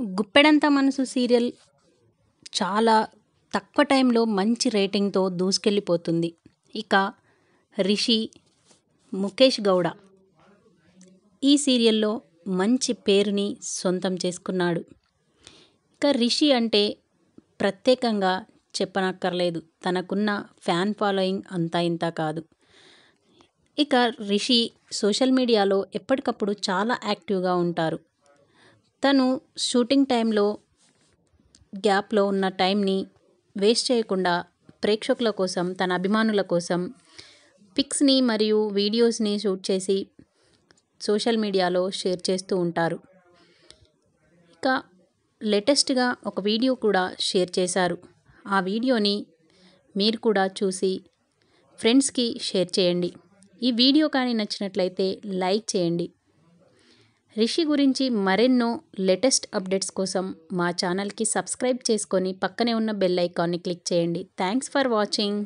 గుప్పెడంత మనసు సీరియల్ చాలా తక్కువ టైంలో మంచి రేటింగ్తో దూసుకెళ్ళిపోతుంది. ఇక రిషి ముఖేష్ గౌడ ఈ సీరియల్లో మంచి పేరుని సొంతం చేసుకున్నాడు. ఇక రిషి అంటే ప్రత్యేకంగా చెప్పనక్కర్లేదు. తనకున్న ఫ్యాన్ ఫాలోయింగ్ అంతా ఇంత కాదు. ఇక రిషి సోషల్ మీడియాలో ఎప్పటికప్పుడు చాలా యాక్టివ్గా ఉంటారు. తను షూటింగ్ టైంలో గ్యాప్లో ఉన్న టైంని వేస్ట్ చేయకుండా ప్రేక్షకుల కోసం తన అభిమానుల కోసం పిక్స్ని మరియు వీడియోస్ని షూట్ చేసి సోషల్ మీడియాలో షేర్ చేస్తూ ఉంటారు. ఇక లేటెస్ట్గా ఒక వీడియో కూడా షేర్ చేశారు. ఆ వీడియోని మీరు కూడా చూసి ఫ్రెండ్స్కి షేర్ చేయండి. ఈ వీడియో కానీ నచ్చినట్లయితే లైక్ చేయండి. రిషి గురించి మరెన్నో లేటెస్ట్ అప్డేట్స్ కోసం మా ఛానల్కి సబ్స్క్రైబ్ చేసుకొని పక్కనే ఉన్న బెల్ ఐకాన్ని క్లిక్ చేయండి. Thanks for watching.